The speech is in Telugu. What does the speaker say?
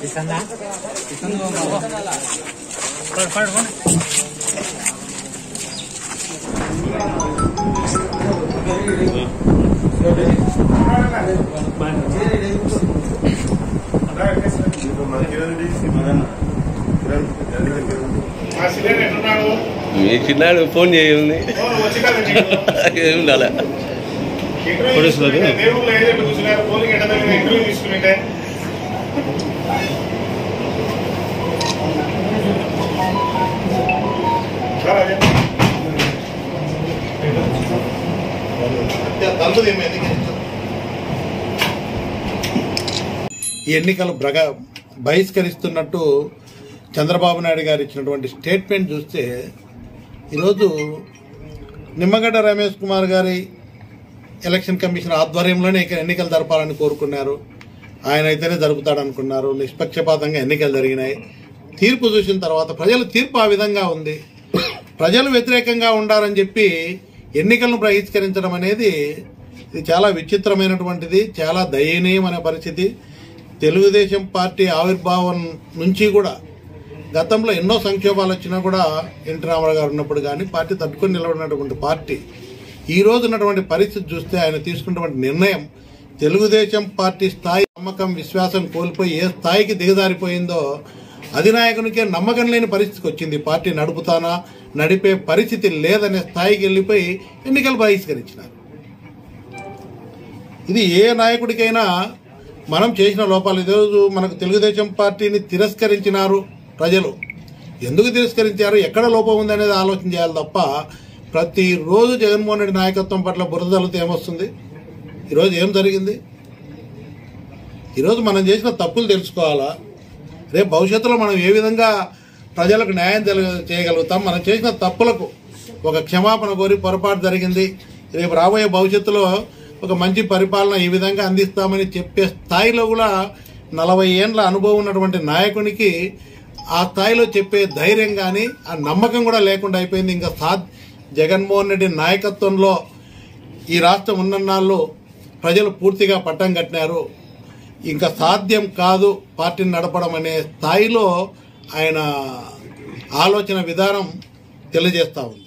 第三单第三单吗快点，快点，快点 మీ చిన్నాడు ఫోన్ చేయండి. ఏమి? ఏమైంది ఈ ఎన్నికలు బ్రగ బహిష్కరిస్తున్నట్టు చంద్రబాబు నాయుడు గారు ఇచ్చినటువంటి స్టేట్మెంట్ చూస్తే ఈరోజు నిమ్మగడ్డ రమేష్ కుమార్ గారి ఎలక్షన్ కమిషన్ ఆధ్వర్యంలోనే ఇక్కడ ఎన్నికలు జరపాలని కోరుకున్నారు. ఆయన అయితేనే జరుపుతాడనుకున్నారు. నిష్పక్షపాతంగా ఎన్నికలు జరిగినాయి. తీర్పు చూసిన తర్వాత ప్రజల తీర్పు ఆ విధంగా ఉంది. ప్రజలు వ్యతిరేకంగా ఉండాలని చెప్పి ఎన్నికలను బహిష్కరించడం అనేది ఇది చాలా విచిత్రమైనటువంటిది చాలా దయనీయమైన పరిస్థితి. తెలుగుదేశం పార్టీ ఆవిర్భావం నుంచి కూడా గతంలో ఎన్నో సంక్షోభాలు వచ్చినా కూడా ఎన్టీ రామారావు గారు ఉన్నప్పుడు కానీ పార్టీ తట్టుకొని నిలబడినటువంటి పార్టీ. ఈ రోజు ఉన్నటువంటి పరిస్థితి చూస్తే ఆయన తీసుకున్నటువంటి నిర్ణయం తెలుగుదేశం పార్టీ స్థాయి నమ్మకం విశ్వాసం కోల్పోయి ఏ స్థాయికి దిగజారిపోయిందో అధినాయకునికే నమ్మకం లేని పరిస్థితికి వచ్చింది. పార్టీ నడుపుతానా నడిపే పరిస్థితి లేదనే స్థాయికి వెళ్ళిపోయి ఎన్నికలు బహిష్కరించినారు. ఇది ఏ నాయకుడికైనా మనం చేసిన లోపాలు ఈరోజు మనకు తెలుగుదేశం పార్టీని తిరస్కరించినారు ప్రజలు. ఎందుకు తిరస్కరించారు? ఎక్కడ లోపం ఉంది అనేది ఆలోచన చేయాలి తప్ప ప్రతిరోజు జగన్మోహన్ రెడ్డి నాయకత్వం పట్ల బురదలతో ఏమొస్తుంది? ఈరోజు ఏం జరిగింది? ఈరోజు మనం చేసిన తప్పులు తెలుసుకోవాలా? రేపు భవిష్యత్తులో మనం ఏ విధంగా ప్రజలకు న్యాయం చేయగలుగుతాం? మనం చేసిన తప్పులకు ఒక క్షమాపణ కోరి పొరపాటు జరిగింది. రేపు రాబోయే భవిష్యత్తులో ఒక మంచి పరిపాలన ఈ విధంగా అందిస్తామని చెప్పే స్థాయిలో కూడా నలభై ఏండ్ల అనుభవం ఉన్నటువంటి నాయకునికి ఆ స్థాయిలో చెప్పే ధైర్యం కానీ ఆ నమ్మకం కూడా లేకుండా అయిపోయింది. ఇంకా సా జగన్మోహన్ రెడ్డి నాయకత్వంలో ఈ రాష్ట్రం ఉన్నన్నాళ్ళు ప్రజలు పూర్తిగా పట్టం కట్టినారు. ఇంకా సాధ్యం కాదు పార్టీని నడపడం అనే స్థాయిలో ఆయన ఆలోచన విధానం తెలియజేస్తా ఉంది.